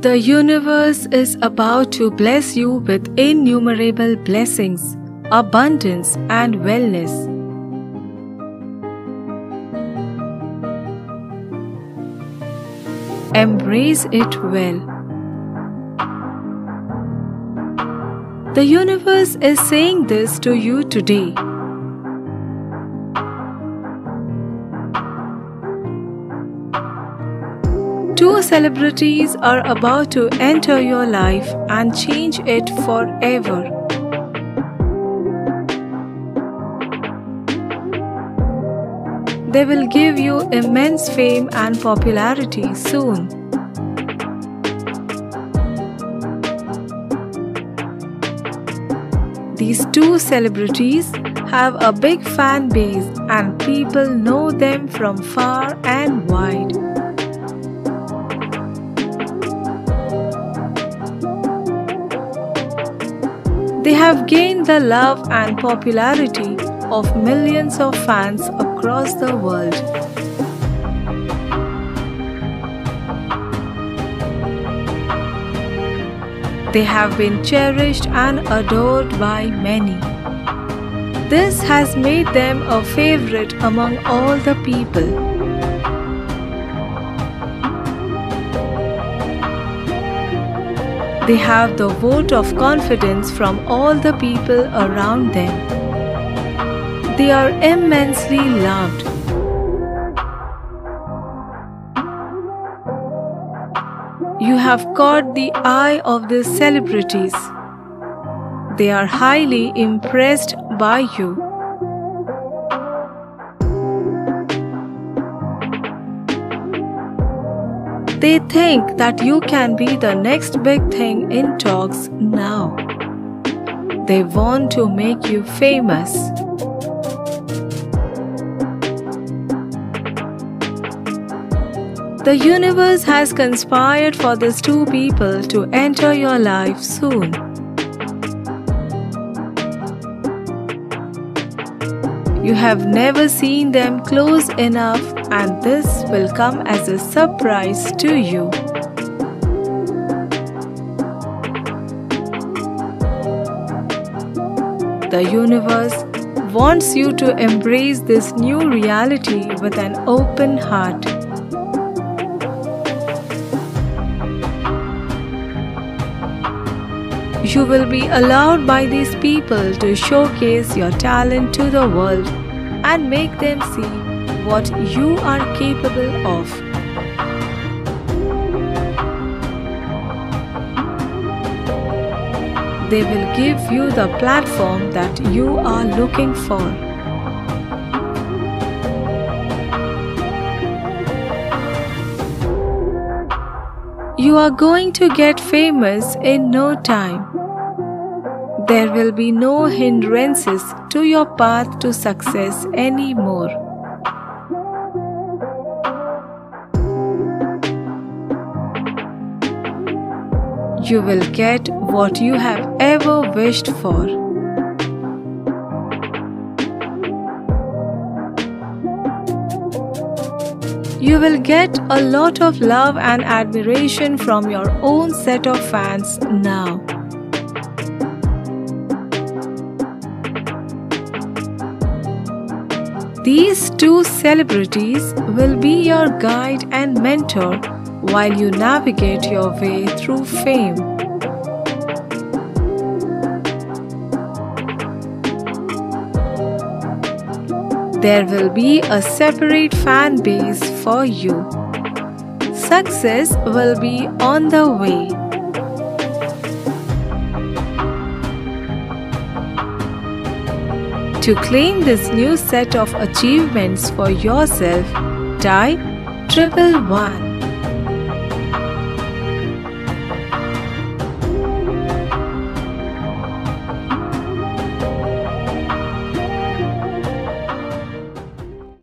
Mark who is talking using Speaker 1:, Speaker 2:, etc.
Speaker 1: The universe is about to bless you with innumerable blessings, abundance, and wellness. Embrace it well. The universe is saying this to you today. Two celebrities are about to enter your life and change it forever. They will give you immense fame and popularity soon. These two celebrities have a big fan base and people know them from far and wide. Have gained the love and popularity of millions of fans across the world. They have been cherished and adored by many. This has made them a favorite among all the people. They have the vote of confidence from all the people around them. They are immensely loved. You have caught the eye of the celebrities. They are highly impressed by you. They think that you can be the next big thing in talks now. They want to make you famous. The universe has conspired for these two people to enter your life soon. You have never seen them close enough, and this will come as a surprise to you. The universe wants you to embrace this new reality with an open heart. You will be allowed by these people to showcase your talent to the world and make them see what you are capable of. They will give you the platform that you are looking for. You are going to get famous in no time. There will be no hindrances to your path to success anymore. You will get what you have ever wished for. You will get a lot of love and admiration from your own set of fans now. These two celebrities will be your guide and mentor while you navigate your way through fame. There will be a separate fan base for you. Success will be on the way. To claim this new set of achievements for yourself, type triple one.